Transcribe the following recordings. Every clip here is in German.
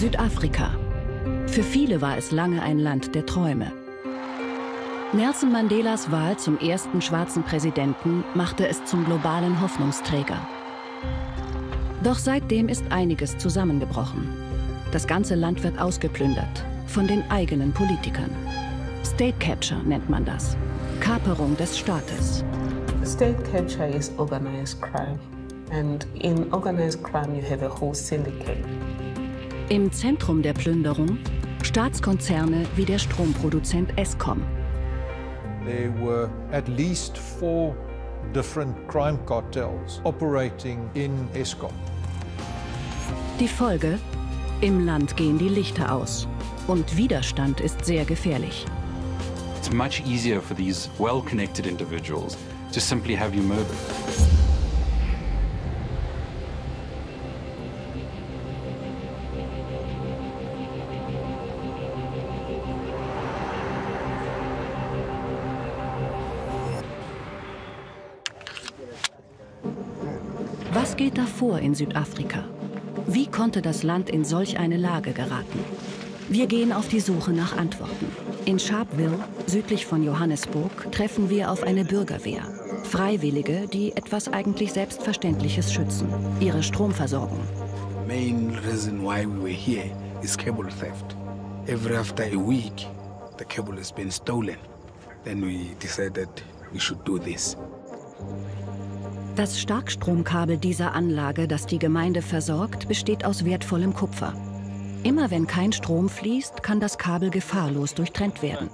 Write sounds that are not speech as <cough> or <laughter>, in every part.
Südafrika. Für viele war es lange ein Land der Träume. Nelson Mandelas Wahl zum ersten schwarzen Präsidenten machte es zum globalen Hoffnungsträger. Doch seitdem ist einiges zusammengebrochen. Das ganze Land wird ausgeplündert von den eigenen Politikern. State Capture nennt man das. Kaperung des Staates. State capture is organized crime. And in organized crime you have a whole syndicate. Im Zentrum der Plünderung Staatskonzerne wie der Stromproduzent Eskom. There were at least four different crime cartels operating in Eskom. Die Folge? Im Land gehen die Lichter aus. Und Widerstand ist sehr gefährlich. It's much easier for these well-connected individuals to simply have you murdered. Was geht da vor in Südafrika? Wie konnte das Land in solch eine Lage geraten? Wir gehen auf die Suche nach Antworten. In Sharpeville, südlich von Johannesburg, treffen wir auf eine Bürgerwehr. Freiwillige, die etwas eigentlich Selbstverständliches schützen. Ihre Stromversorgung. main reason why we were here is cable theft. Every after a week, the cable has been stolen. Then we decided we should do this. Das Starkstromkabel dieser Anlage, das die Gemeinde versorgt, besteht aus wertvollem Kupfer. Immer wenn kein Strom fließt, kann das Kabel gefahrlos durchtrennt werden.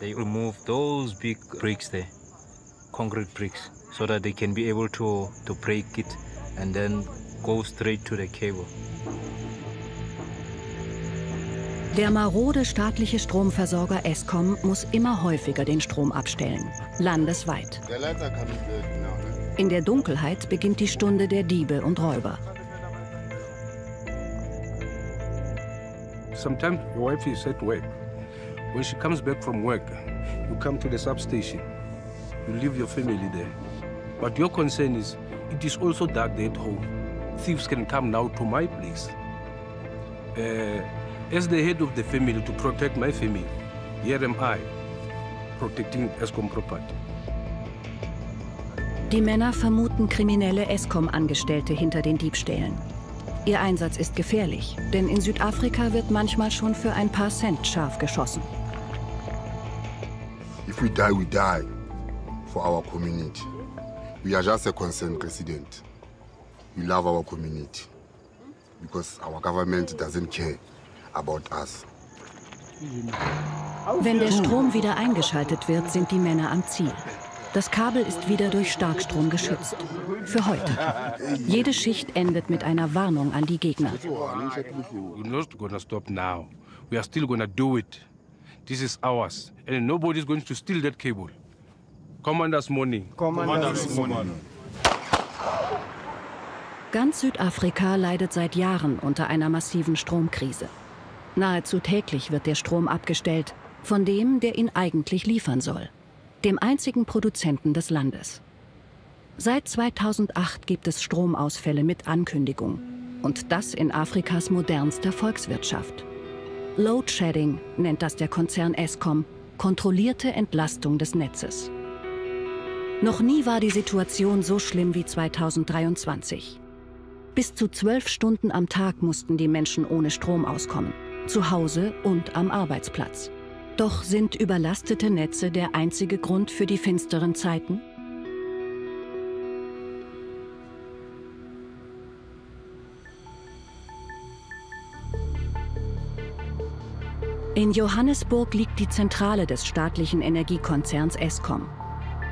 They remove those big bricks there, concrete bricks, so that they can be able to, to break it and then go straight to the cable. Der marode staatliche Stromversorger Eskom muss immer häufiger den Strom abstellen, landesweit. In der Dunkelheit beginnt die Stunde der Diebe und Räuber. Sometimes your wife is at work. When she comes back from work, you come to the substation. You leave your family there. But your concern is, it is also dark there at home. Thieves can come now to my place. Uh, as the head of the family to protect my family, here am I, protecting Eskom property. Die Männer vermuten kriminelle Eskom-Angestellte hinter den Diebstählen. Ihr Einsatz ist gefährlich, denn in Südafrika wird manchmal schon für ein paar Cent scharf geschossen. If we die, we die for our community. We are just a concerned resident. We love our community because our government doesn't care about us. Wenn der Strom wieder eingeschaltet wird, sind die Männer am Ziel. Das Kabel ist wieder durch Starkstrom geschützt. Für heute. Jede Schicht endet mit einer Warnung an die Gegner. We're not gonna stop now. We are still gonna do it. This is ours, and nobody's going to steal that cable. Commander's morning. Commander's morning. Ganz Südafrika leidet seit Jahren unter einer massiven Stromkrise. Nahezu täglich wird der Strom abgestellt, von dem, der ihn eigentlich liefern soll, dem einzigen Produzenten des Landes. Seit 2008 gibt es Stromausfälle mit Ankündigung. Und das in Afrikas modernster Volkswirtschaft. Load Shedding nennt das der Konzern Eskom, kontrollierte Entlastung des Netzes. Noch nie war die Situation so schlimm wie 2023. Bis zu zwölf Stunden am Tag mussten die Menschen ohne Strom auskommen, zu Hause und am Arbeitsplatz. Doch sind überlastete Netze der einzige Grund für die finsteren Zeiten? In Johannesburg liegt die Zentrale des staatlichen Energiekonzerns Eskom.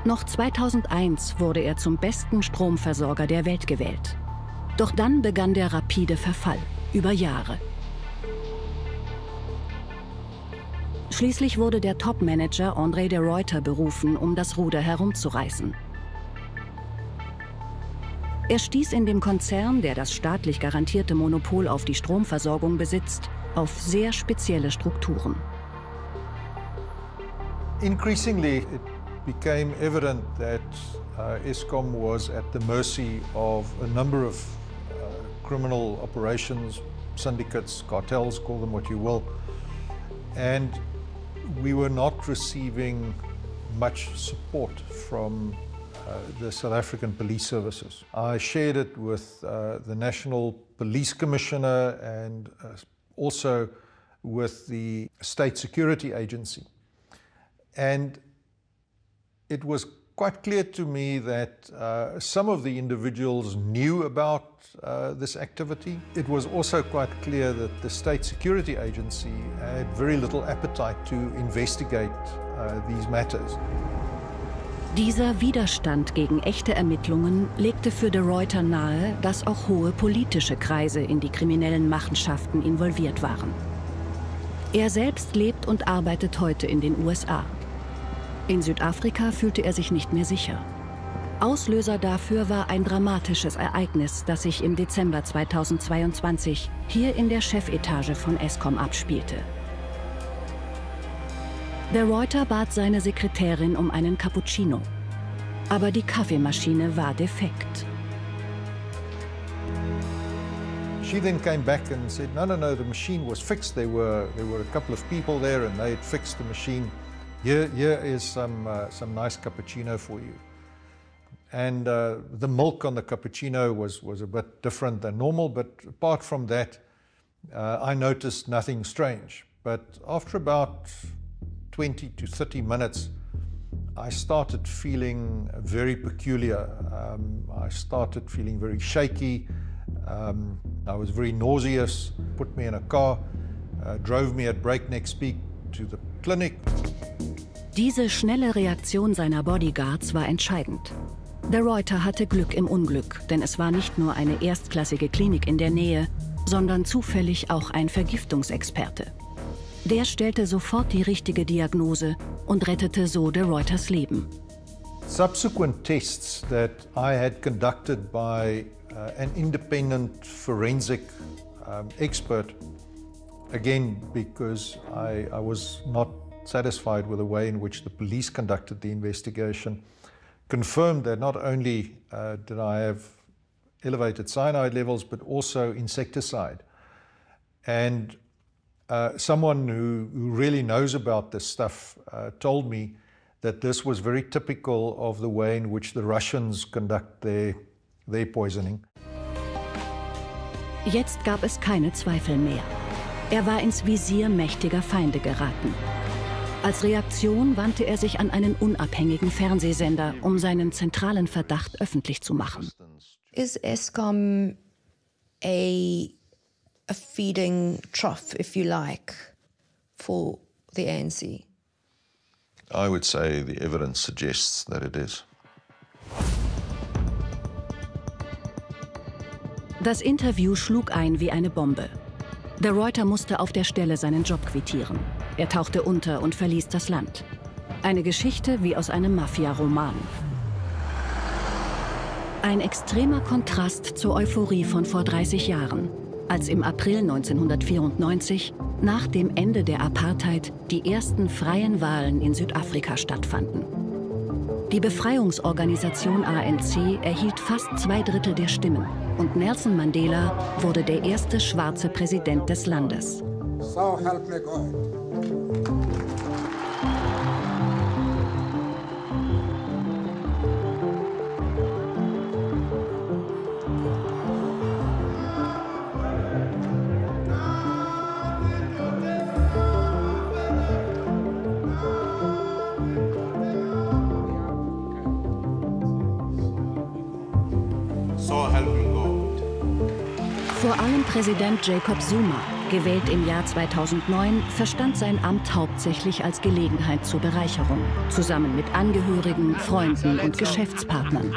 Noch 2001 wurde er zum besten Stromversorger der Welt gewählt. Doch dann begann der rapide Verfall über Jahre. Schließlich wurde der Topmanager André de Ruyter berufen, um das Ruder herumzureißen. Er stieß in dem Konzern, der das staatlich garantierte Monopol auf die Stromversorgung besitzt, auf sehr spezielle Strukturen. Increasingly, it became evident that uh, ESCOM was at the mercy of a number of uh, criminal operations, syndicates, cartels, call them what you will. And we were not receiving much support from uh, the South African police services. I shared it with uh, the National Police Commissioner and uh, also with the State Security Agency. And it was quite clear to me that uh, some of the individuals knew about uh, this activity. It was also quite clear that the State Security Agency had very little appetite to investigate uh, these matters. Dieser Widerstand gegen echte Ermittlungen legte für de Reuter nahe, dass auch hohe politische Kreise in die kriminellen Machenschaften involviert waren. Er selbst lebt und arbeitet heute in den USA. In Südafrika fühlte er sich nicht mehr sicher. Auslöser dafür war ein dramatisches Ereignis, das sich im Dezember 2022 hier in der Chefetage von Eskom abspielte. Der Reuter bat seine Sekretärin um einen Cappuccino. Aber die Kaffeemaschine war defekt. She then came back and said, no, no, no, the machine was fixed. There were, there were a couple of people there and they had fixed the machine. Here, here is some, uh, some nice cappuccino for you. And uh, the milk on the cappuccino was, was a bit different than normal, but apart from that, uh, I noticed nothing strange. But after about 20 to 30 minutes, I started feeling very peculiar. Um, I started feeling very shaky. Um, I was very nauseous, put me in a car, uh, drove me at breakneck speed to the clinic. Diese schnelle Reaktion seiner Bodyguards war entscheidend. Der Reuter hatte Glück im Unglück, denn es war nicht nur eine erstklassige Klinik in der Nähe, sondern zufällig auch ein Vergiftungsexperte. Der stellte sofort die richtige Diagnose und rettete so de Reuters Leben. Subsequent tests that I had conducted by uh, an independent forensic um, expert, again, because I, I was not satisfied with the way in which the police conducted the investigation, confirmed that not only uh, did I have elevated cyanide levels, but also insecticide. And uh, someone who, who, really knows about this stuff uh, told me that this was very typical of the way in which the Russians conduct their, their poisoning. Jetzt gab es keine Zweifel mehr. Er war ins Visier mächtiger Feinde geraten. Als Reaktion wandte er sich an einen unabhängigen Fernsehsender, um seinen zentralen Verdacht öffentlich zu machen. Is ESCOM a, a feeding trough, if you like, for the ANC? I would say the evidence suggests that it is. Das Interview schlug ein wie eine Bombe. Der Reuter musste auf der Stelle seinen Job quittieren. Er tauchte unter und verließ das Land. Eine Geschichte wie aus einem Mafia-Roman. Ein extremer Kontrast zur Euphorie von vor 30 Jahren, als im April 1994, nach dem Ende der Apartheid, die ersten freien Wahlen in Südafrika stattfanden. Die Befreiungsorganisation ANC erhielt fast zwei Drittel der Stimmen und Nelson Mandela wurde der erste schwarze Präsident des Landes. So help me God. Präsident Jacob Zuma, gewählt im Jahr 2009, verstand sein Amt hauptsächlich als Gelegenheit zur Bereicherung, zusammen mit Angehörigen, Freunden und Geschäftspartnern.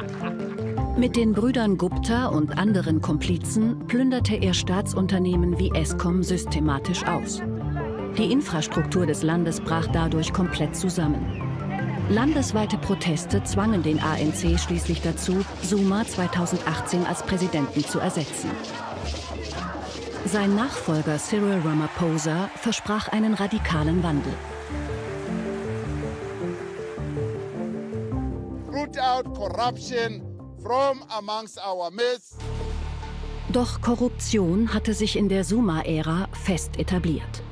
Mit den Brüdern Gupta und anderen Komplizen plünderte er Staatsunternehmen wie Eskom systematisch aus. Die Infrastruktur des Landes brach dadurch komplett zusammen. Landesweite Proteste zwangen den ANC schließlich dazu, Zuma 2018 als Präsidenten zu ersetzen. Sein Nachfolger Cyril Ramaphosa versprach einen radikalen Wandel. Root out corruption from amongst our midst. Doch Korruption hatte sich in der Suma-Ära fest etabliert.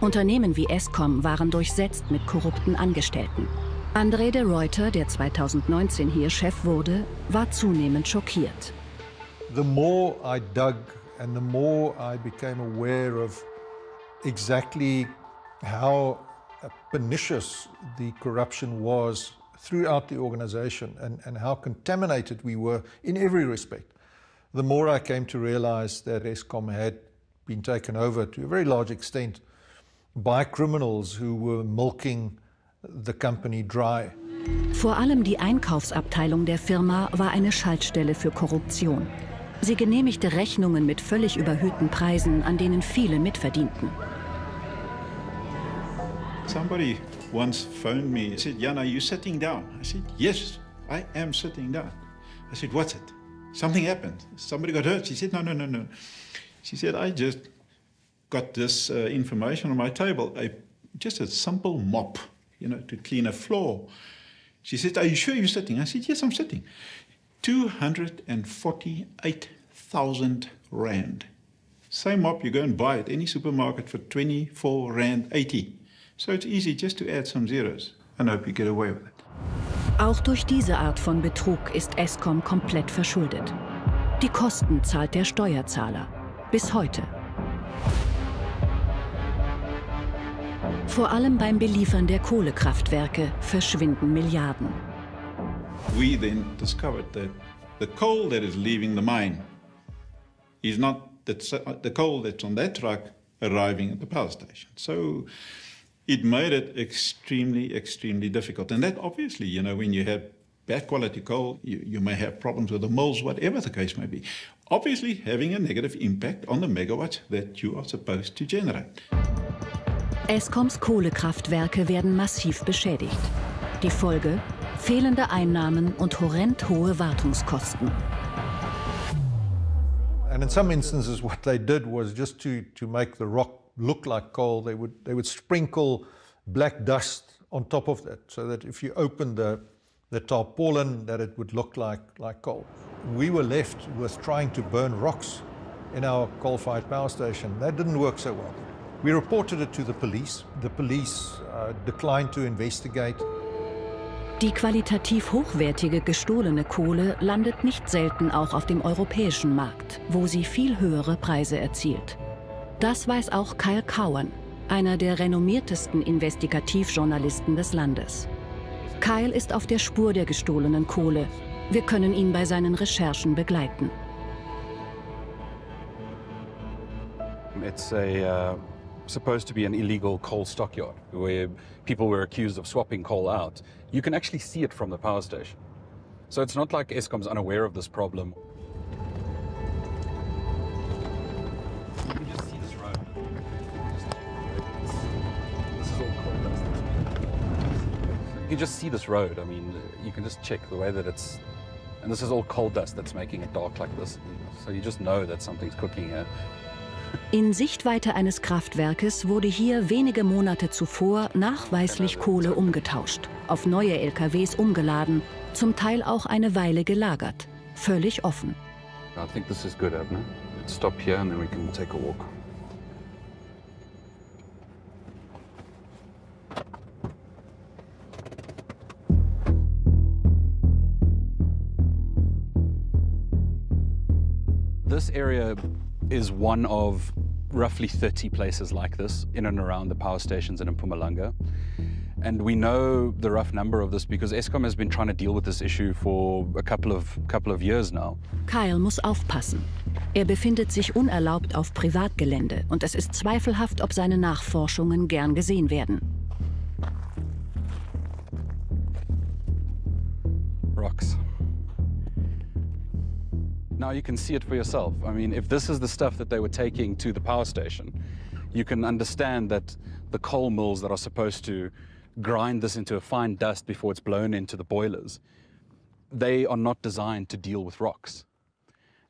Unternehmen wie Eskom waren durchsetzt mit korrupten Angestellten. André de Reuter, der 2019 hier Chef wurde, war zunehmend schockiert. The more I dug and the more I became aware of exactly how pernicious the corruption was throughout the organization and, and how contaminated we were in every respect, the more I came to realize that ESCOM had been taken over to a very large extent by criminals who were milking the company dry. Vor allem die Einkaufsabteilung der Firma war eine Schaltstelle für Korruption. Sie genehmigte Rechnungen mit völlig überhöhten Preisen, an denen viele mitverdienten. Somebody once phoned me and said, Jan, are you sitting down? I said, yes, I am sitting down. I said, what's it? Something happened. Somebody got hurt. She said, no, no, no, no. She said, I just got this uh, information on my table, a, just a simple mop, you know, to clean a floor. She said, are you sure you're sitting? I said, yes, I'm sitting. 248,000 rand. Same mop you go and buy at any supermarket for 24 rand 80. So it's easy just to add some zeros and hope you get away with it. Auch durch diese Art von Betrug ist Eskom komplett verschuldet. Die Kosten zahlt der Steuerzahler. Bis heute. Vor allem beim Beliefern der Kohlekraftwerke verschwinden Milliarden. We then discovered that the coal that is leaving the mine is not the, uh, the coal that's on that truck arriving at the power station. So it made it extremely, extremely difficult. And that obviously, you know, when you have bad quality coal, you, you may have problems with the mills, whatever the case may be. Obviously having a negative impact on the megawatts that you are supposed to generate. Escoms Kohlekraftwerke werden massiv beschädigt. Die Folge? Fehlende Einnahmen und horrend hohe Wartungskosten. And in some instances, what they did was just to, to make the rock look like coal, they would, they would sprinkle black dust on top of that so that if you opened the, the tarpaulin, that it would look like, like coal. We were left with trying to burn rocks in our coal-fired power station. That didn't work so well. We reported it to the police. The police uh, declined to investigate. Die qualitativ hochwertige gestohlene Kohle landet nicht selten auch auf dem europäischen Markt, wo sie viel höhere Preise erzielt. Das weiß auch Kyle Cowan, einer der renommiertesten Investigativjournalisten des Landes. Kyle ist auf der Spur der gestohlenen Kohle. Wir können ihn bei seinen Recherchen begleiten. It's a uh, supposed to be an illegal coal stockyard where people were accused of swapping coal out. You can actually see it from the power station. So it's not like Eskom's unaware of this problem. You can just see this road. This is all coal dust. You can just see this road. I mean, you can just check the way that it's, and this is all coal dust that's making it dark like this. So you just know that something's cooking here. In Sichtweite eines Kraftwerkes wurde hier wenige Monate zuvor nachweislich Kohle umgetauscht, auf neue LKWs umgeladen, zum Teil auch eine Weile gelagert, völlig offen. I think this is good, Abner. Stop here and then we can take a walk. This area is one of roughly 30 places like this in and around the power stations in Mpumalanga. And we know the rough number of this because ESCOM has been trying to deal with this issue for a couple of, couple of years now. Kyle muss aufpassen. Er befindet sich unerlaubt auf Privatgelände und es ist zweifelhaft, ob seine Nachforschungen gern gesehen werden. Rocks. Now you can see it for yourself. I mean, if this is the stuff that they were taking to the power station, you can understand that the coal mills that are supposed to grind this into a fine dust before it's blown into the boilers, they are not designed to deal with rocks.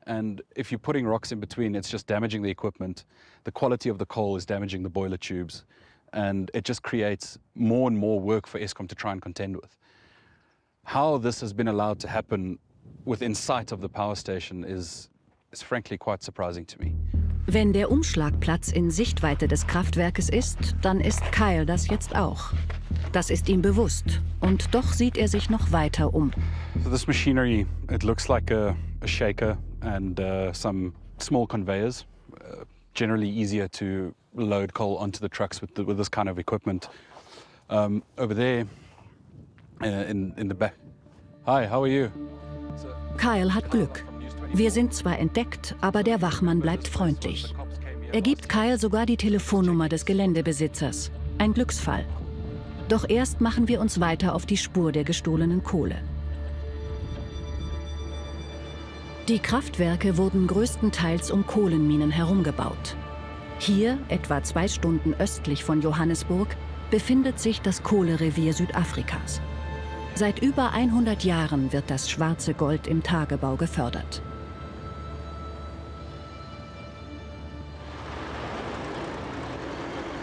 And if you're putting rocks in between, it's just damaging the equipment. The quality of the coal is damaging the boiler tubes. And it just creates more and more work for ESCOM to try and contend with. How this has been allowed to happen within sight of the power station is is frankly quite surprising to me. Wenn der Umschlagplatz in Sichtweite des Kraftwerkes ist, dann ist Kyle das jetzt auch. Das ist ihm bewusst und doch sieht er sich noch weiter um. So this machinery, it looks like a, a shaker and uh, some small conveyors. Uh, generally easier to load coal onto the trucks with, the, with this kind of equipment. Um, over there, uh, in, in the back. Hi, how are you? Kyle hat Glück. Wir sind zwar entdeckt, aber der Wachmann bleibt freundlich. Er gibt Kyle sogar die Telefonnummer des Geländebesitzers. Ein Glücksfall. Doch erst machen wir uns weiter auf die Spur der gestohlenen Kohle. Die Kraftwerke wurden größtenteils um Kohlenminen herumgebaut. Hier, etwa zwei Stunden östlich von Johannesburg, befindet sich das Kohlerevier Südafrikas. Seit über 100 Jahren wird das schwarze Gold im Tagebau gefördert.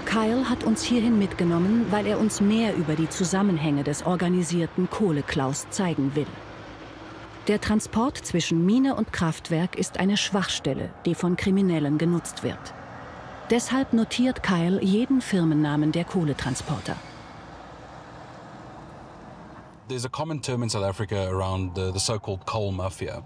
Kyle hat uns hierhin mitgenommen, weil er uns mehr über die Zusammenhänge des organisierten Kohleklaus zeigen will. Der Transport zwischen Mine und Kraftwerk ist eine Schwachstelle, die von Kriminellen genutzt wird. Deshalb notiert Kyle jeden Firmennamen der Kohletransporter. There's a common term in South Africa around the, the so-called coal mafia.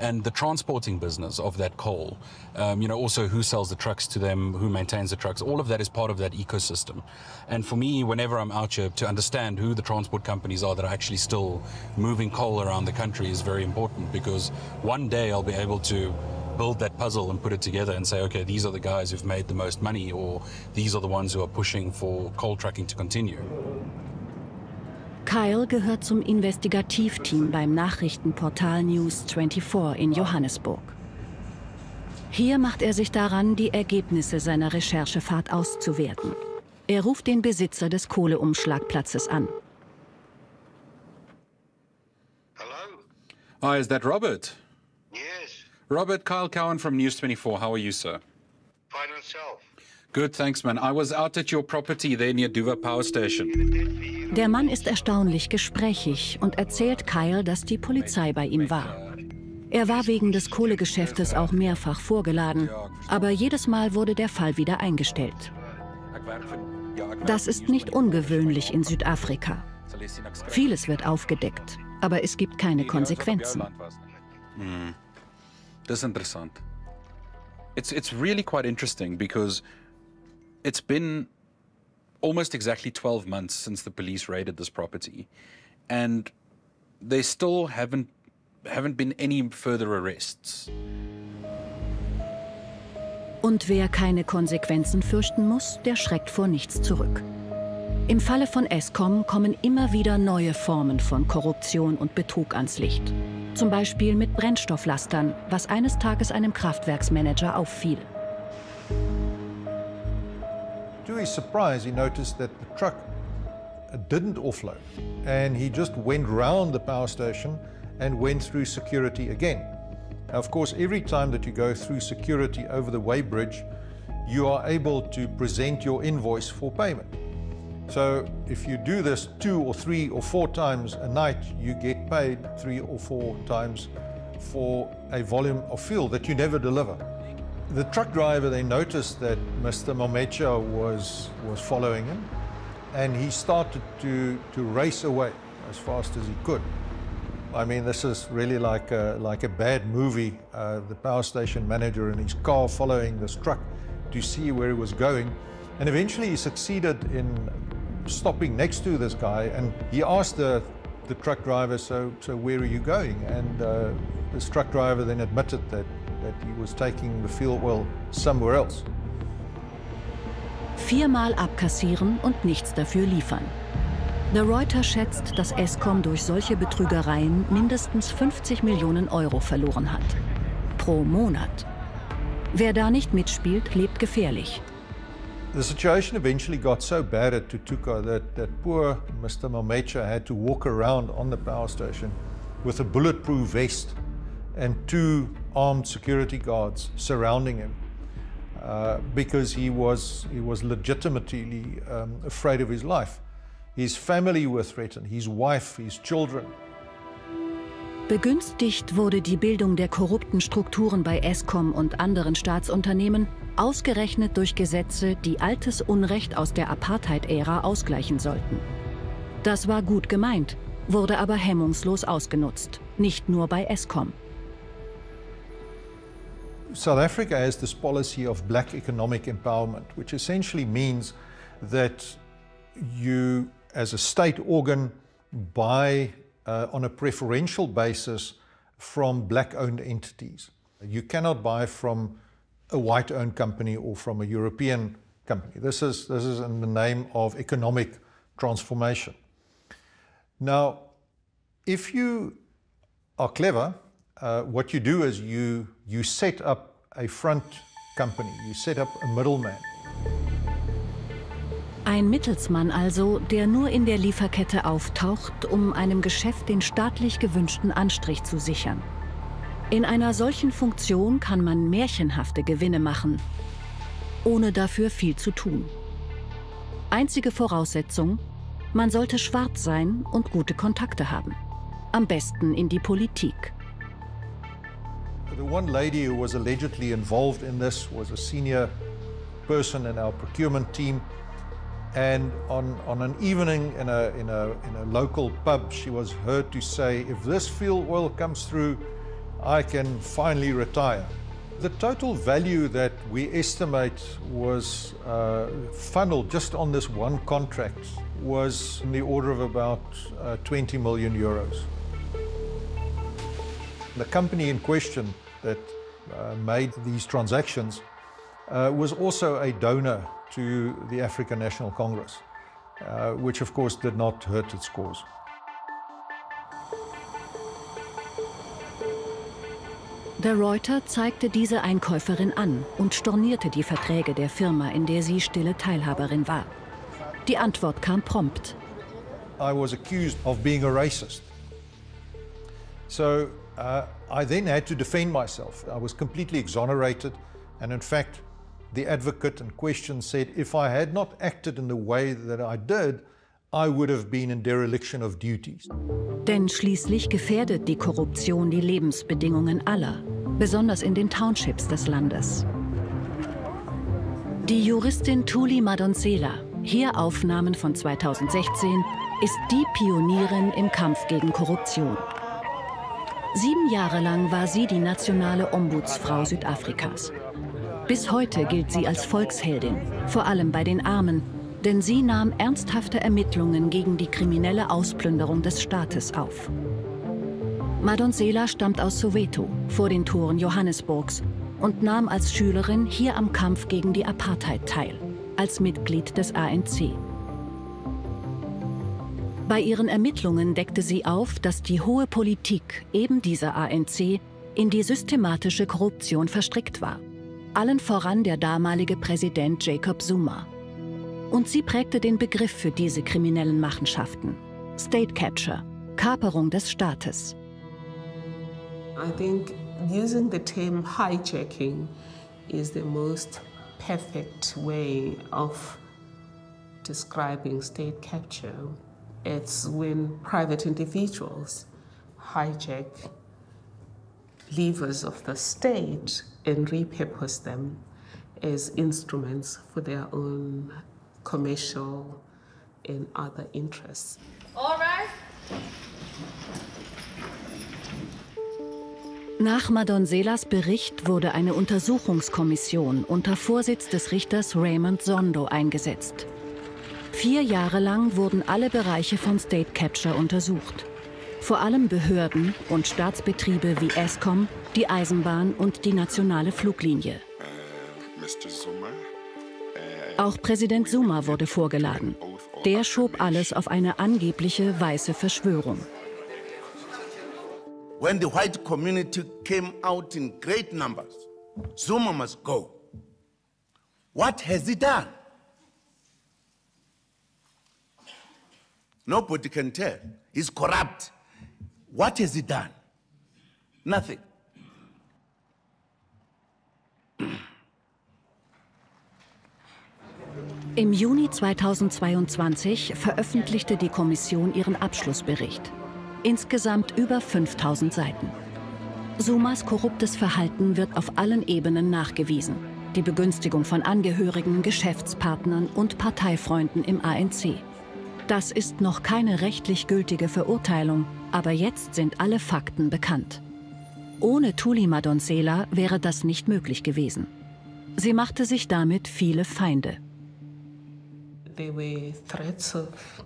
and the transporting business of that coal. Um, you know, also who sells the trucks to them, who maintains the trucks. All of that is part of that ecosystem. And for me, whenever I'm out here, to understand who the transport companies are that are actually still moving coal around the country is very important because one day I'll be able to build that puzzle and put it together and say, okay, these are the guys who've made the most money, or these are the ones who are pushing for coal trucking to continue. Kyle gehört zum Investigativteam beim Nachrichtenportal News 24 in Johannesburg. Hier macht er sich daran, die Ergebnisse seiner Recherchefahrt auszuwerten. Er ruft den Besitzer des Kohleumschlagplatzes an. Hello? Hi, is that Robert? Yes. Robert, Kyle Cowan from News 24. How are you, sir? Fine yourself. Good, thanks, man. I was out at your property there near Duva Power Station. Der Mann ist erstaunlich gesprächig und erzählt Kyle, dass die Polizei bei ihm war. Er war wegen des Kohlegeschäftes auch mehrfach vorgeladen, aber jedes Mal wurde der Fall wieder eingestellt. Das ist nicht ungewöhnlich in Südafrika. Vieles wird aufgedeckt, aber es gibt keine Konsequenzen. Hm. Das ist interessant. It's, it's really quite interesting because it's been almost exactly 12 months since the police raided this property, and they still haven't haven't been any further arrests. Und wer keine Konsequenzen fürchten muss, der schreckt vor nichts zurück. Im Falle von Eskom kommen immer wieder neue Formen von Korruption und Betrug ans Licht. Zum Beispiel mit Brennstofflastern, was eines Tages einem Kraftwerksmanager auffiel. His surprise, he noticed that the truck didn't offload. And he just went round the power station and went through security again. Now, of course, every time that you go through security over the weighbridge, you are able to present your invoice for payment. So if you do this two or three or four times a night, you get paid three or four times for a volume of fuel that you never deliver. The truck driver then noticed that Mr. Momecha was, was following him and he started to, to race away as fast as he could. I mean, this is really like a, like a bad movie. Uh, the power station manager in his car following this truck to see where he was going. And eventually he succeeded in stopping next to this guy and he asked the, the truck driver, so, so where are you going? And uh, this truck driver then admitted that that he was taking the fuel oil somewhere else. Viermal abkassieren und nichts dafür liefern. The Reuters schätzt, dass Eskom durch solche Betrügereien mindestens 50 Millionen Euro verloren hat. Pro Monat. Wer da nicht mitspielt, lebt gefährlich. The situation eventually got so bad at Tutuka that, that poor Mr. Mamecha had to walk around on the power station with a bulletproof vest and two armed security guards surrounding him uh, because he was, he was legitimately um, afraid of his life. His family were threatened, his wife, his children. Begünstigt wurde die Bildung der korrupten Strukturen bei Eskom und anderen Staatsunternehmen ausgerechnet durch Gesetze, die altes Unrecht aus der Apartheid-Ära ausgleichen sollten. Das war gut gemeint, wurde aber hemmungslos ausgenutzt, nicht nur bei Eskom. South Africa has this policy of black economic empowerment, which essentially means that you, as a state organ, buy uh, on a preferential basis from black owned entities. You cannot buy from a white owned company or from a European company. This is, this is in the name of economic transformation. Now, if you are clever, uh, what you do is you, you set up a front company, you set up a middleman. Ein Mittelsmann also, der nur in der Lieferkette auftaucht, um einem Geschäft den staatlich gewünschten Anstrich zu sichern. In einer solchen Funktion kann man märchenhafte Gewinne machen, ohne dafür viel zu tun. Einzige Voraussetzung, man sollte schwarz sein und gute Kontakte haben. Am besten in die Politik. The one lady who was allegedly involved in this was a senior person in our procurement team. And on, on an evening in a, in, a, in a local pub, she was heard to say, if this field oil comes through, I can finally retire. The total value that we estimate was uh, funneled just on this one contract was in the order of about uh, 20 million euros. The company in question that uh, made these transactions uh, was also a donor to the African National Congress, uh, which of course did not hurt its cause. Der Reuter zeigte diese Einkäuferin an und stornierte die Verträge der Firma, in der sie stille Teilhaberin war. Die Antwort kam prompt. I was accused of being a racist. So uh, I then had to defend myself. I was completely exonerated, and in fact, the advocate in question said if I had not acted in the way that I did, I would have been in dereliction of duties. Denn schließlich gefährdet die Korruption die Lebensbedingungen aller, besonders in den Townships des Landes. Die Juristin Tuli Madonsela, hier Aufnahmen von 2016, ist die Pionierin im Kampf gegen Korruption. Sieben Jahre lang war sie die nationale Ombudsfrau Südafrikas. Bis heute gilt sie als Volksheldin, vor allem bei den Armen, denn sie nahm ernsthafte Ermittlungen gegen die kriminelle Ausplünderung des Staates auf. Madonsela stammt aus Soweto, vor den Toren Johannesburgs, und nahm als Schülerin hier am Kampf gegen die Apartheid teil, als Mitglied des ANC. Bei ihren Ermittlungen deckte sie auf, dass die hohe Politik eben dieser ANC in die systematische Korruption verstrickt war. Allen voran der damalige Präsident Jacob Zuma. Und sie prägte den Begriff für diese kriminellen Machenschaften. State Catcher, Kaperung des Staates. I think using the term hijacking is the most perfect way of describing state capture. It's when private individuals hijack levers of the state and repurpose them as instruments for their own commercial and other interests. All right. Nach Madonselas Bericht wurde eine Untersuchungskommission unter Vorsitz des Richters Raymond Zondo eingesetzt. Vier Jahre lang wurden alle Bereiche von State Capture untersucht. Vor allem Behörden und Staatsbetriebe wie Eskom, die Eisenbahn und die nationale Fluglinie. Auch Präsident Zuma wurde vorgeladen. Der schob alles auf eine angebliche weiße Verschwörung. When the white community came out in great numbers, Zuma must go. What has he done? Nobody can tell. He's corrupt. What has he done? Nothing. Im Juni 2022 veröffentlichte die Kommission ihren Abschlussbericht. Insgesamt über 5000 Seiten. Sumas korruptes Verhalten wird auf allen Ebenen nachgewiesen. Die Begünstigung von Angehörigen, Geschäftspartnern und Parteifreunden im ANC. Das ist noch keine rechtlich gültige Verurteilung, aber jetzt sind alle Fakten bekannt. Ohne Tuli Madonsela wäre das nicht möglich gewesen. Sie machte sich damit viele Feinde. There were threats of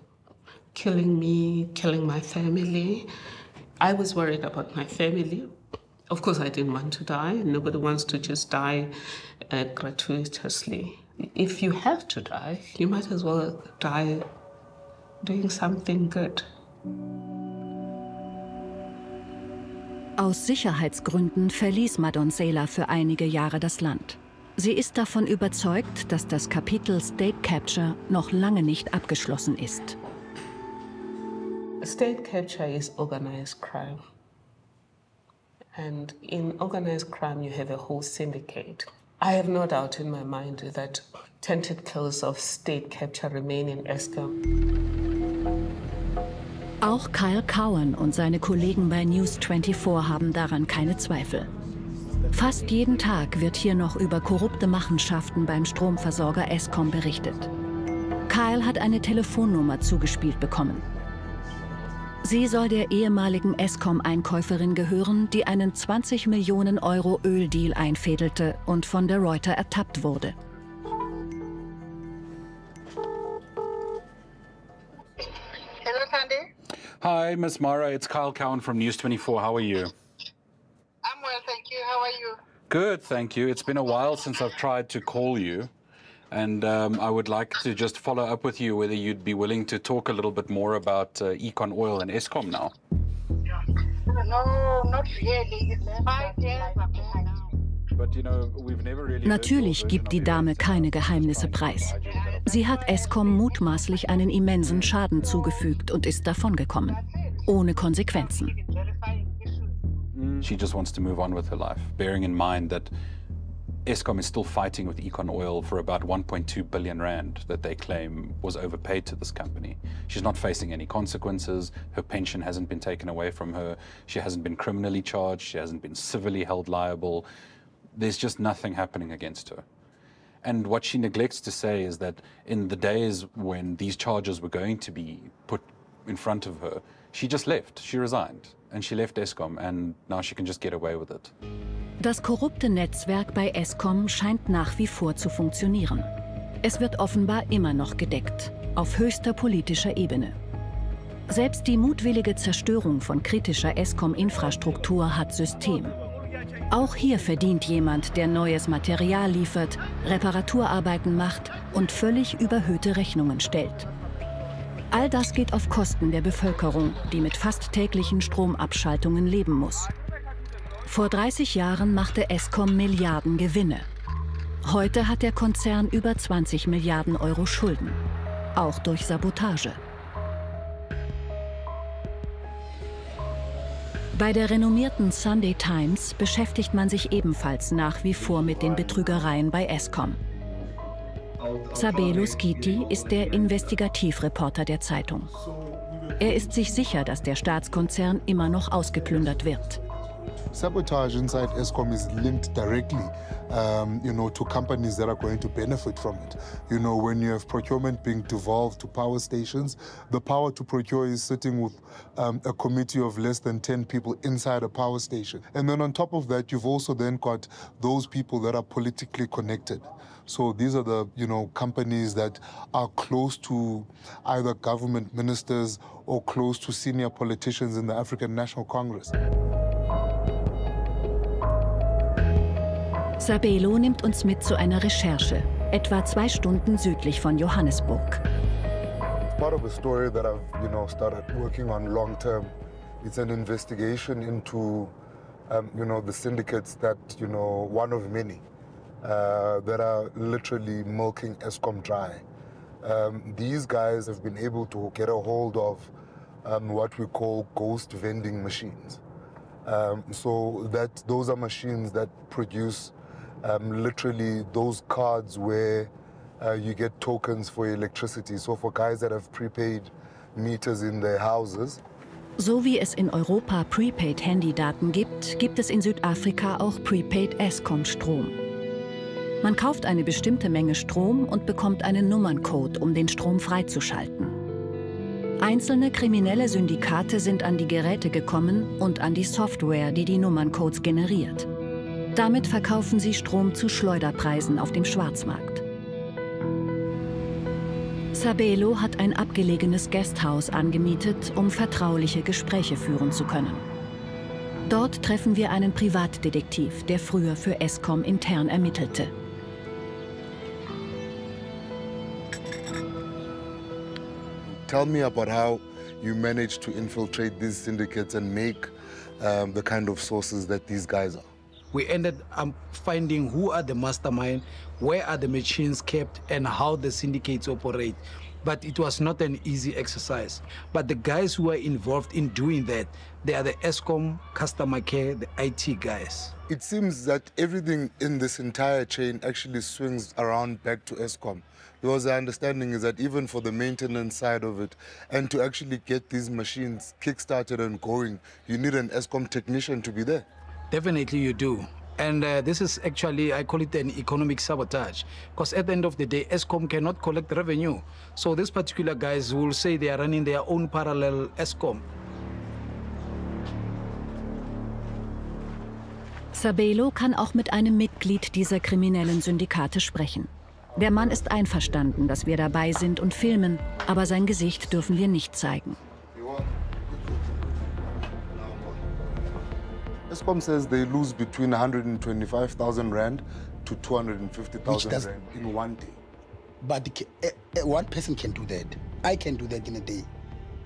killing me, killing my family. I was worried about my family. Of course, I didn't want to die. Nobody wants to just die uh, gratuitously. If you have to die, you might as well die doing something good. Aus Sicherheitsgründen verließ Madonsela für einige Jahre das Land. Sie ist davon überzeugt, dass das Kapitel State Capture noch lange nicht abgeschlossen ist. State capture is organized crime. And in organized crime, you have a whole syndicate. I have no doubt in my mind that tentacles of state capture remain in ESCOM. Auch Kyle Cowan und seine Kollegen bei News 24 haben daran keine Zweifel. Fast jeden Tag wird hier noch über korrupte Machenschaften beim Stromversorger Eskom berichtet. Kyle hat eine Telefonnummer zugespielt bekommen. Sie soll der ehemaligen Eskom-Einkäuferin gehören, die einen 20 Millionen Euro Öldeal einfädelte und von der Reuter ertappt wurde. Hi, Miss Mara. It's Kyle Cowan from News 24. How are you? I'm well, thank you. How are you? Good, thank you. It's been a while since I've tried to call you. And um, I would like to just follow up with you whether you'd be willing to talk a little bit more about uh, Econ Oil and ESCOM now. No, not really. It's five years ago Natürlich gibt die Dame keine Geheimnisse preis. Sie hat Eskom mutmaßlich einen immensen Schaden zugefügt und ist davongekommen. Ohne Konsequenzen. She just wants to move on with her life, bearing in mind that ESCOM is still fighting with Econ Oil for about 1.2 billion rand that they claim was overpaid to this company. She's not facing any consequences. Her pension hasn't been taken away from her. She hasn't been criminally charged. She hasn't been civilly held liable. There's just nothing happening against her. And what she neglects to say is that in the days when these charges were going to be put in front of her, she just left. She resigned. And she left ESCOM, and now she can just get away with it. Das korrupte Netzwerk bei Eskom scheint nach wie vor zu funktionieren. Es wird offenbar immer noch gedeckt, auf höchster politischer Ebene. Selbst die mutwillige Zerstörung von kritischer Eskom-Infrastruktur hat System. Auch hier verdient jemand, der neues Material liefert, Reparaturarbeiten macht und völlig überhöhte Rechnungen stellt. All das geht auf Kosten der Bevölkerung, die mit fast täglichen Stromabschaltungen leben muss. Vor 30 Jahren machte Eskom Milliarden Gewinne. Heute hat der Konzern über 20 Milliarden Euro Schulden, auch durch Sabotage. Bei der renommierten Sunday Times beschäftigt man sich ebenfalls nach wie vor mit den Betrügereien bei Eskom. Sabelo Skiti ist der Investigativreporter der Zeitung. Er ist sich sicher, dass der Staatskonzern immer noch ausgeplündert wird. Sabotage inside ESCOM is linked directly, um, you know, to companies that are going to benefit from it. You know, when you have procurement being devolved to power stations, the power to procure is sitting with um, a committee of less than 10 people inside a power station. And then on top of that, you've also then got those people that are politically connected. So these are the, you know, companies that are close to either government ministers or close to senior politicians in the African National Congress. Sabelo nimmt uns mit zu einer Recherche, etwa zwei Stunden südlich von Johannesburg. Part of a story that I've, you know, started working on long term. It's an investigation into, um, you know, the syndicates that, you know, one of many uh, that are literally milking ESCOM dry. Um, these guys have been able to get a hold of um, what we call ghost vending machines. Um, so that those are machines that produce um, literally those cards where uh, you get tokens for electricity. So for guys that have prepaid meters in their houses, So wie es in Europa Prepaid-Handydaten gibt, gibt es in Südafrika auch Prepaid-Eskom-Strom. Man kauft eine bestimmte Menge Strom und bekommt einen Nummerncode, um den Strom freizuschalten. Einzelne kriminelle Syndikate sind an die Geräte gekommen und an die Software, die die Nummerncodes generiert. Damit verkaufen sie Strom zu Schleuderpreisen auf dem Schwarzmarkt. Sabelo hat ein abgelegenes Gasthaus angemietet, um vertrauliche Gespräche führen zu können. Dort treffen wir einen Privatdetektiv, der früher für Eskom intern ermittelte. Tell me about how you managed to infiltrate these syndicates and make um, the kind of sources that these guys are. We ended up finding who are the mastermind, where are the machines kept, and how the syndicates operate. But it was not an easy exercise. But the guys who are involved in doing that, they are the ESCOM customer care, the IT guys. It seems that everything in this entire chain actually swings around back to ESCOM. Because the understanding is that even for the maintenance side of it, and to actually get these machines kick-started and going, you need an ESCOM technician to be there. Definitely you do. And uh, this is actually, I call it an economic sabotage. Because at the end of the day, ESCOM cannot collect revenue. So these particular guys will say they are running their own parallel ESCOM. Sabelo kann auch mit einem Mitglied dieser kriminellen Syndikate sprechen. Der Mann ist einverstanden, dass wir dabei sind und filmen, aber sein Gesicht dürfen wir nicht zeigen. ESCOM says they lose between 125,000 rand to 250,000 rand in one day. But eh, eh, one person can do that. I can do that in a day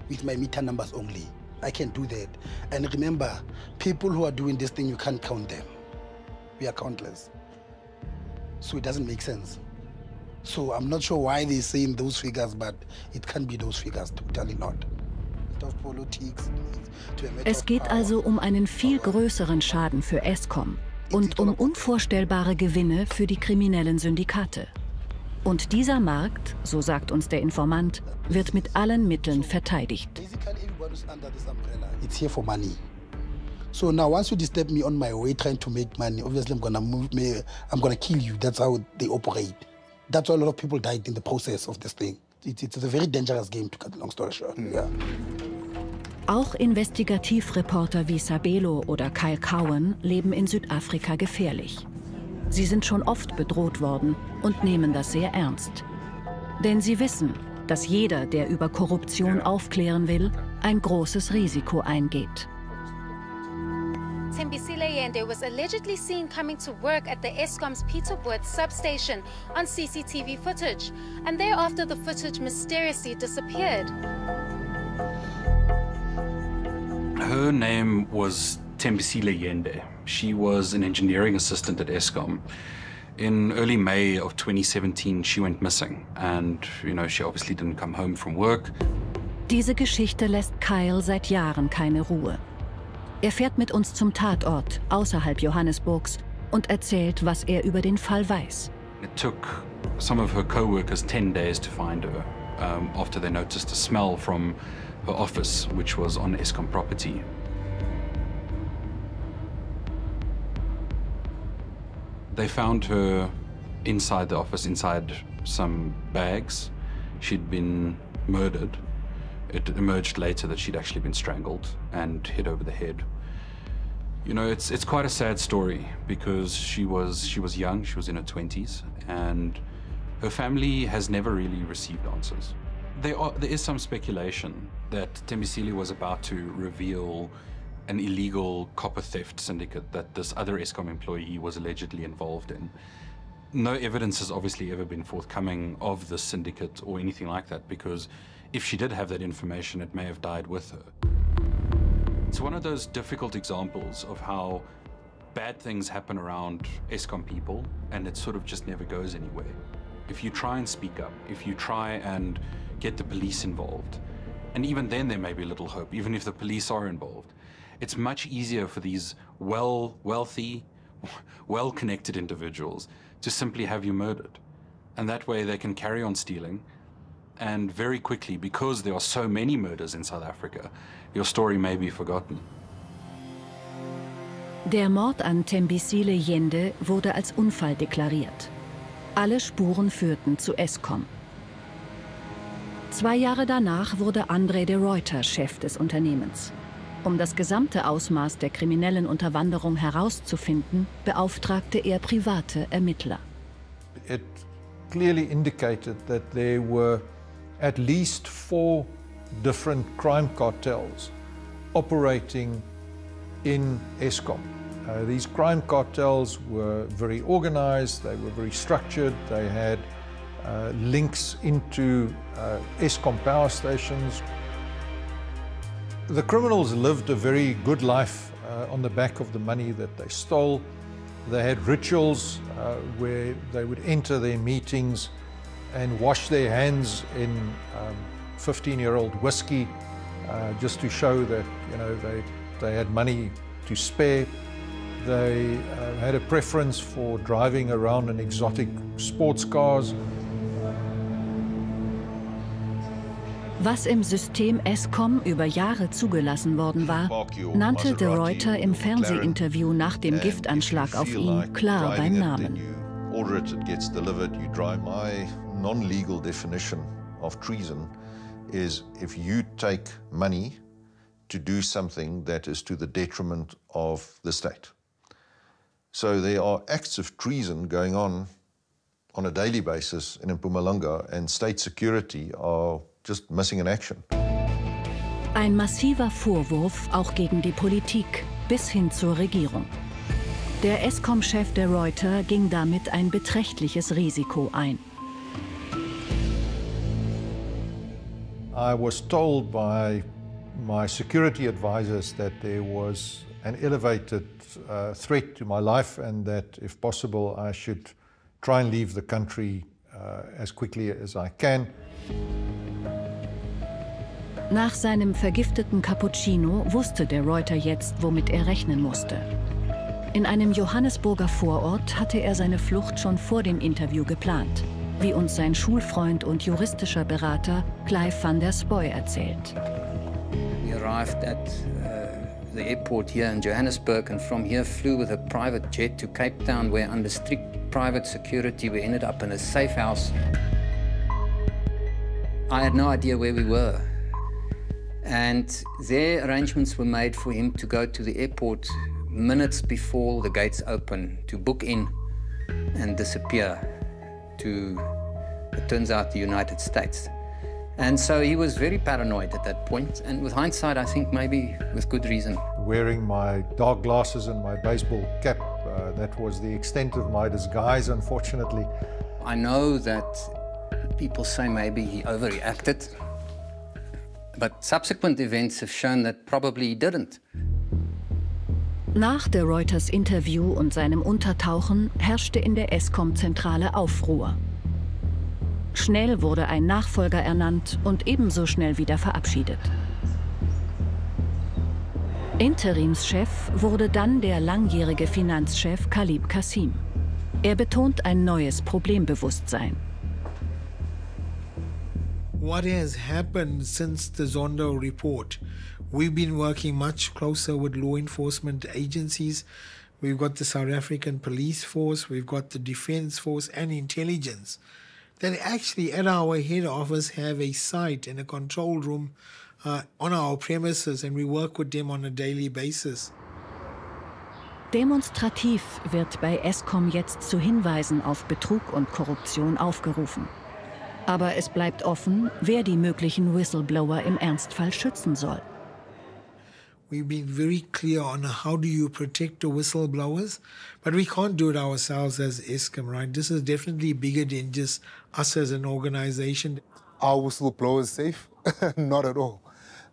with my meter numbers only. I can do that. And remember, people who are doing this thing, you can't count them. We are countless. So it doesn't make sense. So I'm not sure why they're saying those figures, but it can't be those figures, totally not. Es geht also um einen viel größeren Schaden für Eskom und um unvorstellbare Gewinne für die kriminellen Syndikate. Und dieser Markt, so sagt uns der Informant, wird mit allen Mitteln verteidigt. Basically, everybody's under this umbrella. It's here for money. So now, once you disturb me on my way trying to make money, obviously I'm gonna move me. I'm gonna kill you. That's how they operate. That's why a lot of people died in the process of this thing. It, it's a very dangerous game. To cut a long story short, yeah. Auch Investigativreporter wie Sabelo oder Kyle Cowan leben in Südafrika gefährlich. Sie sind schon oft bedroht worden und nehmen das sehr ernst. Denn sie wissen, dass jeder, der über Korruption aufklären will, ein großes Risiko eingeht. Tembisile Yende was allegedly seen coming to work at the ESCOM's Peterboard substation on CCTV footage, and thereafter the footage mysteriously disappeared. Her name was Tembisile Yende. She was an engineering assistant at ESCOM. In early May of 2017, she went missing, and you know she obviously didn't come home from work. Diese Geschichte lässt Kyle seit Jahren keine Ruhe. Er fährt mit uns zum Tatort außerhalb Johannesburgs und erzählt, was er über den Fall weiß. It took some of her co-workers 10 days to find her um, after they noticed a smell from her office, which was on ESCOM property. They found her inside the office, inside some bags. She'd been murdered. It emerged later that she'd actually been strangled and hit over the head. You know, it's it's quite a sad story because she was she was young, she was in her twenties, and her family has never really received answers. There are there is some speculation that Tembisile was about to reveal an illegal copper theft syndicate that this other ESCOM employee was allegedly involved in. No evidence has obviously ever been forthcoming of this syndicate or anything like that because if she did have that information, it may have died with her. It's one of those difficult examples of how bad things happen around ESCOM people and it sort of just never goes anywhere. If you try and speak up, if you try and get the police involved, and even then there may be little hope, even if the police are involved, it's much easier for these well, wealthy, <laughs> well-connected individuals to simply have you murdered. And that way they can carry on stealing And very quickly, because there are so many murders in South Africa, your story may be forgotten. Der Mord an Tembisile Yende wurde als Unfall deklariert. Alle Spuren führten zu Eskom. Zwei Jahre danach wurde André de Reuter Chef des Unternehmens. Um das gesamte Ausmaß der kriminellen Unterwanderung herauszufinden, beauftragte er private Ermittler. It clearly indicated that there were at least four different crime cartels operating in ESCOM. Uh, these crime cartels were very organized, they were very structured, they had uh, links into uh, ESCOM power stations. The criminals lived a very good life uh, on the back of the money that they stole. They had rituals uh, where they would enter their meetings and wash their hands in 15-year-old um, whiskey uh, just to show that you know they, they had money to spare. They uh, had a preference for driving around in exotic sports cars. Was im System ESCOM über Jahre zugelassen worden war, nannte de Reuter im Fernsehinterview nach dem Giftanschlag auf ihn klar beim Namen. Non-legal definition of treason is if you take money to do something that is to the detriment of the state. So there are acts of treason going on on a daily basis in Mpumalanga and state security are just missing in action. Ein massiver Vorwurf auch gegen die Politik bis hin zur Regierung. Der ESCOM-Chef der Reuter ging damit ein beträchtliches Risiko ein. I was told by my security advisors that there was an elevated uh, threat to my life and that if possible I should try and leave the country uh, as quickly as I can. Nach seinem vergifteten Cappuccino wusste der Reuter jetzt, womit er rechnen musste. In einem Johannesburger Vorort hatte er seine Flucht schon vor dem Interview geplant, wie uns sein Schulfreund und juristischer Berater Clive van der Spoy erzählt. We arrived at uh, the airport here in Johannesburg and from here flew with a private jet to Cape Town where under strict private security we ended up in a safe house. I had no idea where we were. And their arrangements were made for him to go to the airport minutes before the gates open to book in and disappear to, it turns out, the United States. And so he was very paranoid at that point, and with hindsight, I think maybe with good reason. Wearing my dark glasses and my baseball cap, uh, that was the extent of my disguise, unfortunately. I know that people say maybe he overreacted, but subsequent events have shown that probably he didn't. Nach der Reuters Interview und seinem Untertauchen herrschte in der ESCOM-Zentrale Aufruhr. Schnell wurde ein Nachfolger ernannt und ebenso schnell wieder verabschiedet. Interimschef wurde dann der langjährige Finanzchef Khalib Kassim. Er betont ein neues Problembewusstsein. What has happened since the Zondo report? We've been working much closer with law enforcement agencies. We've got the South African Police Force, we've got the Defense Force and intelligence that actually at our head office have a site and a control room uh, on our premises and we work with them on a daily basis. Demonstrativ wird bei ESCOM jetzt zu Hinweisen auf Betrug und Korruption aufgerufen. Aber es bleibt offen, wer die möglichen Whistleblower im Ernstfall schützen soll. We've been very clear on how do you protect the whistleblowers, but we can't do it ourselves as ISCOM, right? This is definitely bigger than just us as an organization. Are whistleblowers safe? <laughs> not at all.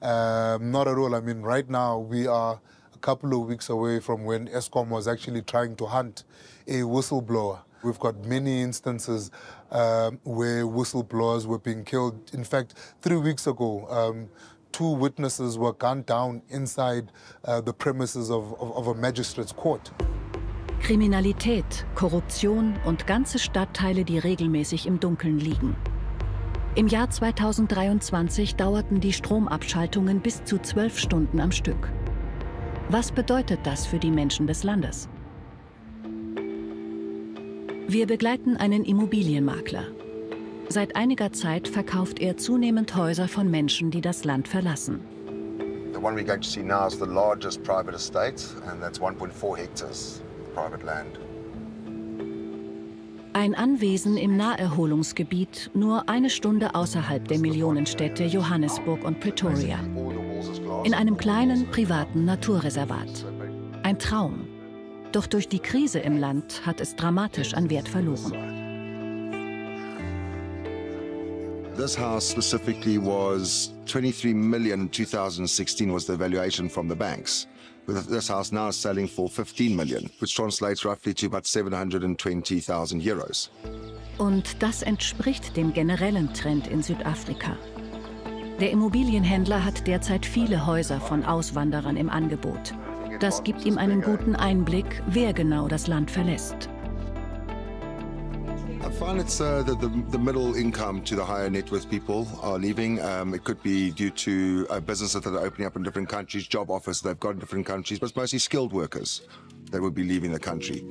Um, not at all. I mean, right now we are a couple of weeks away from when ESCOM was actually trying to hunt a whistleblower. We've got many instances um, where whistleblowers were being killed. In fact, three weeks ago, um, two witnesses were gunned down inside uh, the premises of, of, of a magistrate's court. Kriminalität, Korruption und ganze Stadtteile, die regelmäßig im Dunkeln liegen. Im Jahr 2023 dauerten die Stromabschaltungen bis zu zwölf Stunden am Stück. Was bedeutet das für die Menschen des Landes? Wir begleiten einen Immobilienmakler. Seit einiger Zeit verkauft er zunehmend Häuser von Menschen, die das Land verlassen. The one we're going to see now is the largest private estate, and that's 1.4 hectares private land. Ein Anwesen im Naherholungsgebiet, nur eine Stunde außerhalb der Millionenstädte Johannesburg und Pretoria. In einem kleinen, privaten Naturreservat. Ein Traum. Doch durch die Krise im Land hat es dramatisch an Wert verloren. This house specifically was 23 million in 2016 was the valuation from the banks. With this house now selling for 15 million, which translates roughly to about 720,000 euros. Und das entspricht dem generellen Trend in Südafrika. Der Immobilienhändler hat derzeit viele Häuser von Auswanderern im Angebot. Das gibt ihm einen guten Einblick, wer genau das Land verlässt. I find it's uh, the, the, the middle income to the higher net worth people are leaving. Um, it could be due to uh, businesses that are opening up in different countries, job offers they've got in different countries, but it's mostly skilled workers that would be leaving the country.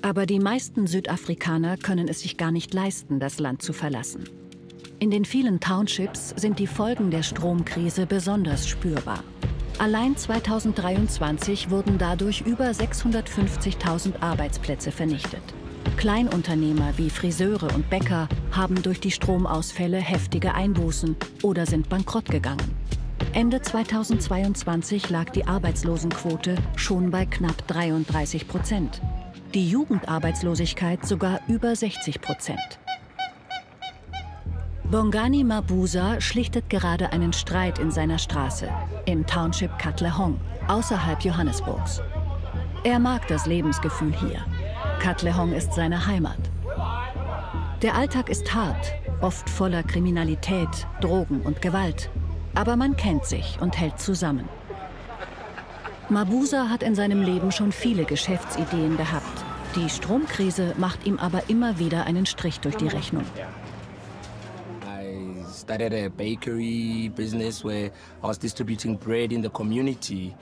Aber die meisten Südafrikaner können es sich gar nicht leisten, das Land zu verlassen. In den vielen Townships sind die Folgen der Stromkrise besonders spürbar. Allein 2023 wurden dadurch über 650.000 Arbeitsplätze vernichtet. Kleinunternehmer wie Friseure und Bäcker haben durch die Stromausfälle heftige Einbußen oder sind bankrott gegangen. Ende 2022 lag die Arbeitslosenquote schon bei knapp 33 Prozent. Die Jugendarbeitslosigkeit sogar über 60 Prozent. Bongani Mabuza schlichtet gerade einen Streit in seiner Straße, im Township Katlehong, außerhalb Johannesburgs. Er mag das Lebensgefühl hier. Katlehong ist seine Heimat. Der Alltag ist hart, oft voller Kriminalität, Drogen und Gewalt. Aber man kennt sich und hält zusammen. Mabusa hat in seinem Leben schon viele Geschäftsideen gehabt. Die Stromkrise macht ihm aber immer wieder einen Strich durch die Rechnung. I started a bakery business where I was distributing bread in the community.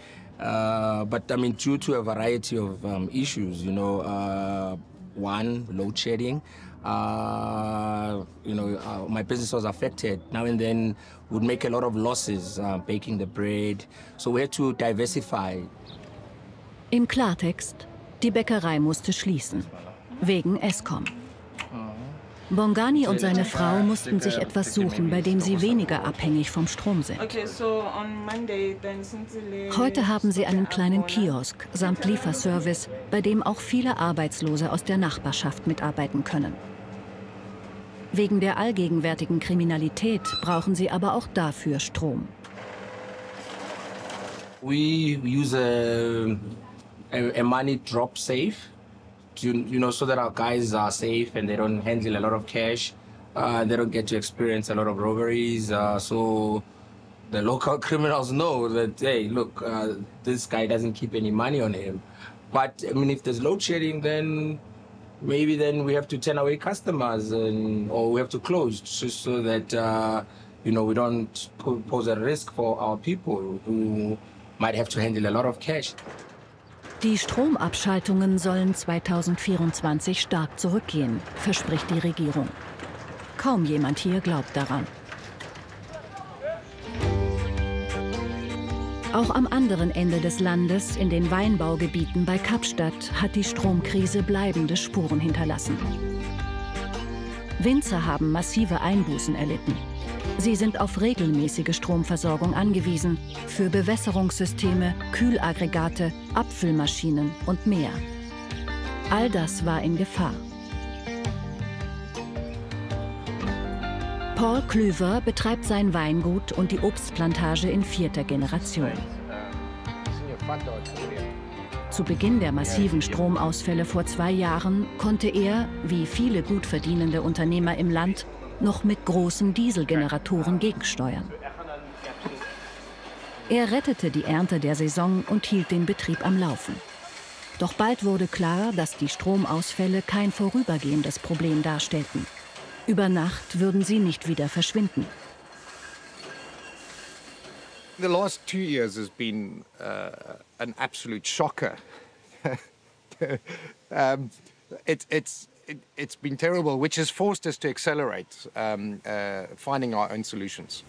Uh, but I mean, due to a variety of um, issues, you know, uh, one, load shedding, uh, you know, uh, my business was affected. Now and then would make a lot of losses uh, baking the bread. So we had to diversify. Im Klartext, die Bäckerei musste schließen. Wegen Eskom. Bongani und seine Frau mussten sich etwas suchen, bei dem sie weniger abhängig vom Strom sind. Heute haben sie einen kleinen Kiosk samt Lieferservice, bei dem auch viele Arbeitslose aus der Nachbarschaft mitarbeiten können. Wegen der allgegenwärtigen Kriminalität brauchen sie aber auch dafür Strom. We use a, a, a money drop safe. You, you know, so that our guys are safe and they don't handle a lot of cash. Uh, they don't get to experience a lot of robberies. Uh, so the local <laughs> criminals know that, hey, look, uh, this guy doesn't keep any money on him. But, I mean, if there's load shedding, then maybe then we have to turn away customers and, or we have to close just so that, uh, you know, we don't pose a risk for our people who might have to handle a lot of cash. Die Stromabschaltungen sollen 2024 stark zurückgehen, verspricht die Regierung. Kaum jemand hier glaubt daran. Auch am anderen Ende des Landes, in den Weinbaugebieten bei Kapstadt, hat die Stromkrise bleibende Spuren hinterlassen. Winzer haben massive Einbußen erlitten. Sie sind auf regelmäßige Stromversorgung angewiesen, für Bewässerungssysteme, Kühlaggregate, Abfüllmaschinen und mehr. All das war in Gefahr. Paul Klüver betreibt sein Weingut und die Obstplantage in vierter Generation. Zu Beginn der massiven Stromausfälle vor zwei Jahren konnte er, wie viele gut verdienende Unternehmer im Land, noch mit großen Dieselgeneratoren gegensteuern. Er rettete die Ernte der Saison und hielt den Betrieb am Laufen. Doch bald wurde klar, dass die Stromausfälle kein vorübergehendes Problem darstellten. Über Nacht würden sie nicht wieder verschwinden. The last two years has been uh, an absolute shocker. <laughs> um, it, it's it, it's been terrible, which has forced us to accelerate um, uh, finding our own solutions.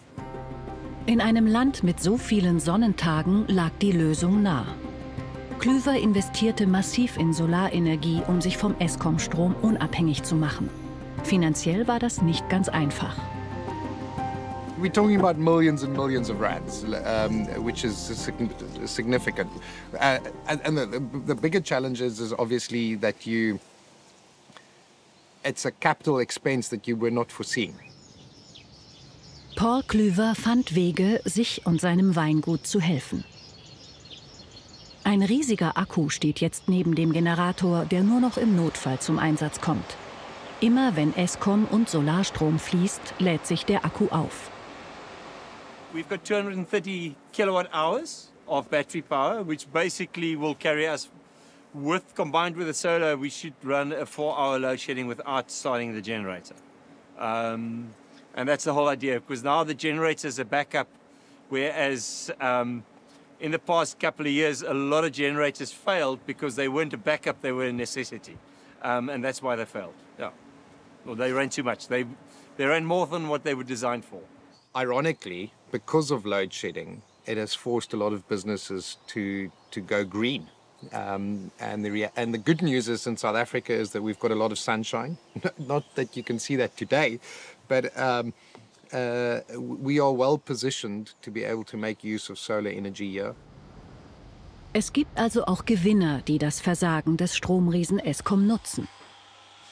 In einem Land mit so vielen Sonnentagen lag die Lösung nah. Klüver investierte massiv in Solarenergie, um sich vom Eskom-Strom unabhängig zu machen. Finanziell war das nicht ganz einfach. We're talking about millions and millions of rands, um, which is significant. Uh, and, and the, the bigger challenge is, is obviously that you, it's a capital expense that you were not foreseeing. Paul Klüver fand Wege, sich und seinem Weingut zu helfen. Ein riesiger Akku steht jetzt neben dem Generator, der nur noch im Notfall zum Einsatz kommt. Immer wenn Eskom und Solarstrom fließt, lädt sich der Akku auf. We've got 230 kilowatt hours of battery power, which basically will carry us with combined with the solar, we should run a four-hour load shedding without starting the generator. Um, and that's the whole idea, because now the generators are backup, whereas um, in the past couple of years, a lot of generators failed because they weren't a backup, they were a necessity. Um, and that's why they failed. Yeah. Well, they ran too much. They, they ran more than what they were designed for. Ironically, because of load shedding, it has forced a lot of businesses to, to go green. Um, and, the and the good news is in South Africa is that we've got a lot of sunshine. <laughs> Not that you can see that today, but um, uh, we are well positioned to be able to make use of solar energy here. Es gibt also auch Gewinner, die das Versagen des Stromriesen Eskom nutzen.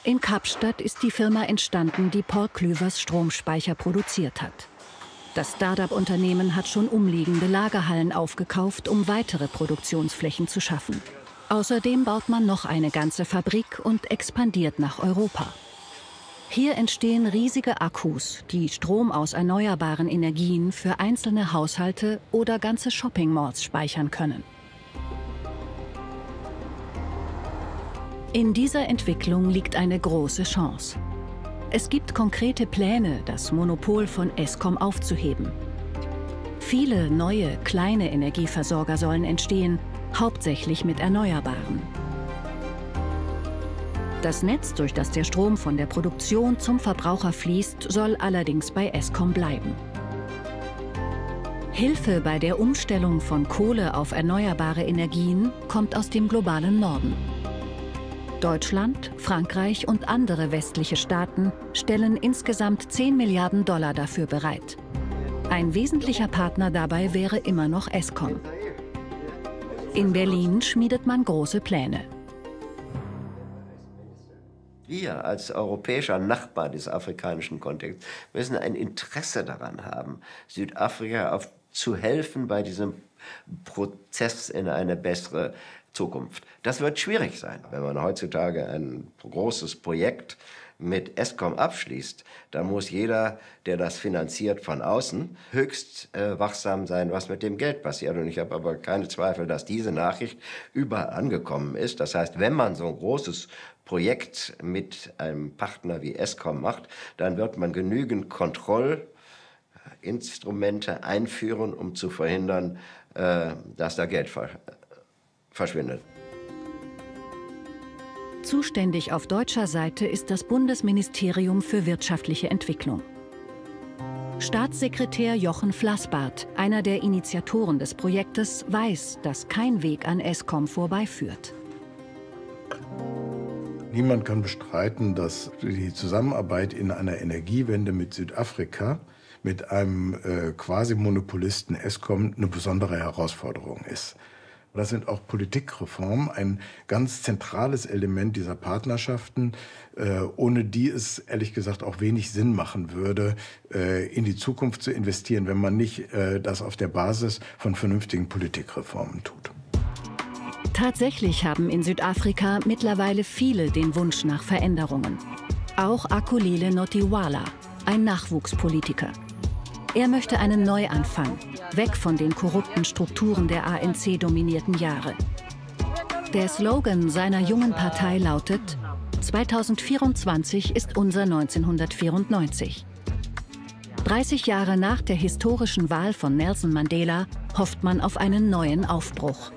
In Kapstadt ist die Firma entstanden, die Paul Klüvers Stromspeicher produziert hat. Das Start-up-Unternehmen hat schon umliegende Lagerhallen aufgekauft, um weitere Produktionsflächen zu schaffen. Außerdem baut man noch eine ganze Fabrik und expandiert nach Europa. Hier entstehen riesige Akkus, die Strom aus erneuerbaren Energien für einzelne Haushalte oder ganze Shopping-Malls speichern können. In dieser Entwicklung liegt eine große Chance. Es gibt konkrete Pläne, das Monopol von Eskom aufzuheben. Viele neue, kleine Energieversorger sollen entstehen, hauptsächlich mit Erneuerbaren. Das Netz, durch das der Strom von der Produktion zum Verbraucher fließt, soll allerdings bei Eskom bleiben. Hilfe bei der Umstellung von Kohle auf erneuerbare Energien kommt aus dem globalen Norden. Deutschland, Frankreich und andere westliche Staaten stellen insgesamt 10 Milliarden Dollar dafür bereit. Ein wesentlicher Partner dabei wäre immer noch Eskom. In Berlin schmiedet man große Pläne. Wir als europäischer Nachbar des afrikanischen Kontexts müssen ein Interesse daran haben, Südafrika auf, zu helfen bei diesem Prozess in eine bessere Zukunft. Das wird schwierig sein, wenn man heutzutage ein großes Projekt mit Eskom abschließt, dann muss jeder, der das finanziert von außen, höchst äh, wachsam sein, was mit dem Geld passiert. Und ich habe aber keine Zweifel, dass diese Nachricht überall angekommen ist. Das heißt, wenn man so ein großes Projekt mit einem Partner wie Eskom macht, dann wird man genügend Kontrollinstrumente einführen, um zu verhindern, äh, dass da Geld ver verschwindet. Zuständig auf deutscher Seite ist das Bundesministerium für wirtschaftliche Entwicklung. Staatssekretär Jochen Flassbart, einer der Initiatoren des Projektes, weiß, dass kein Weg an Eskom vorbeiführt. Niemand kann bestreiten, dass die Zusammenarbeit in einer Energiewende mit Südafrika mit einem äh, quasi Monopolisten Eskom eine besondere Herausforderung ist. Das sind auch Politikreformen, ein ganz zentrales Element dieser Partnerschaften, äh, ohne die es ehrlich gesagt auch wenig Sinn machen würde, äh, in die Zukunft zu investieren, wenn man nicht äh, das auf der Basis von vernünftigen Politikreformen tut. Tatsächlich haben in Südafrika mittlerweile viele den Wunsch nach Veränderungen. Auch Akulile Notiwala, ein Nachwuchspolitiker. Er möchte einen Neuanfang, weg von den korrupten Strukturen der ANC-dominierten Jahre. Der Slogan seiner jungen Partei lautet 2024 ist unser 1994. 30 Jahre nach der historischen Wahl von Nelson Mandela hofft man auf einen neuen Aufbruch.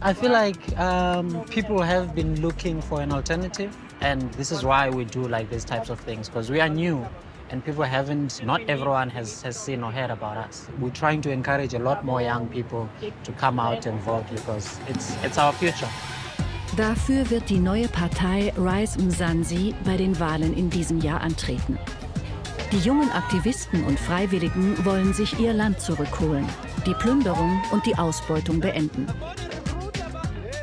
I feel like um, people have been looking for an alternative, and this is why we do like these types of things because we are new, and people haven't. Not everyone has has seen or heard about us. We're trying to encourage a lot more young people to come out and vote because it's it's our future. Dafür wird die neue Partei Rise Mzansi bei den Wahlen in diesem Jahr antreten. Die jungen Aktivisten und Freiwilligen wollen sich ihr Land zurückholen, die Plünderung und die Ausbeutung beenden.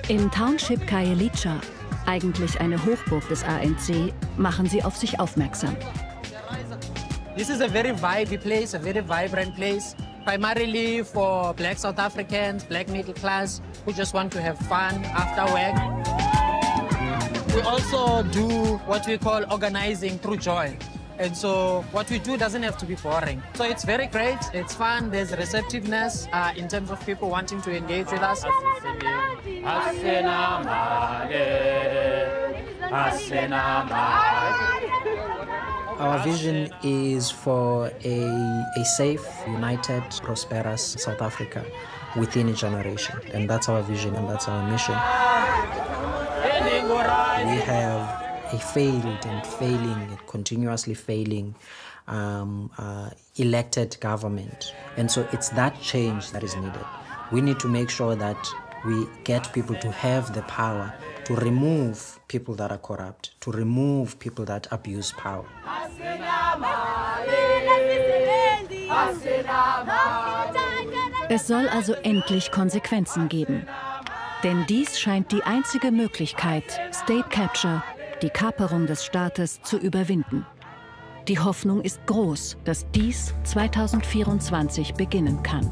Im Township Kayelicha, eigentlich eine Hochburg des ANC, machen sie auf sich aufmerksam. This is a very vibey place, a very vibrant place, primarily for black South Africans, black middle class, who just want to have fun after work. We also do what we call organizing through joy. And so what we do doesn't have to be boring. So it's very great, it's fun, there's receptiveness uh, in terms of people wanting to engage with us. Our vision is for a, a safe, united, prosperous South Africa within a generation. And that's our vision and that's our mission. We have a failed and failing, continuously failing um, uh, elected government. And so it's that change that is needed. We need to make sure that we get people to have the power to remove people that are corrupt, to remove people that abuse power. Es soll also endlich Konsequenzen geben. Denn dies scheint die einzige Möglichkeit, State Capture, die Kaperung des Staates, zu überwinden. Die Hoffnung ist groß, dass dies 2024 beginnen kann.